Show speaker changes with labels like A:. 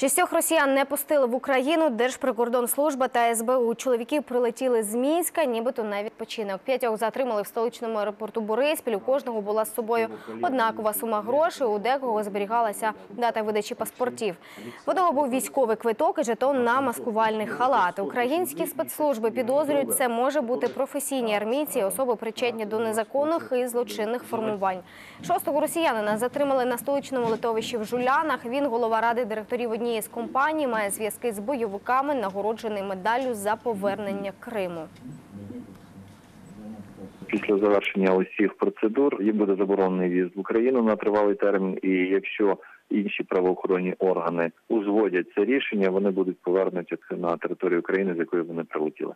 A: Шістьох росіян не пустили в Україну. Держприкордонслужба та СБУ. Чоловіки прилетіли з Мінська, нібито на відпочинок. П'ятьох затримали в столичному аеропорту Бориспіль. У кожного була з собою однакова сума грошей. У декого зберігалася дата видачі паспортів. В одного був військовий квиток і жетон на маскувальний халат. Українські спецслужби підозрюють, це може бути професійні армійці, особи причетні до незаконних і злочинних формувань. Шостого росіянина затримали на столичному литовищі в Жулянах. Він голова ради директорів однієї з компаній, має зв'язки з бойовиками, нагороджений медаллю за повернення Криму.
B: Після завершення усіх процедур їм буде заборонений в'їзд в Україну на тривалий термін. І якщо інші правоохоронні органи узгодять це рішення, вони будуть повернуті на територію України, з якої вони прилетіли.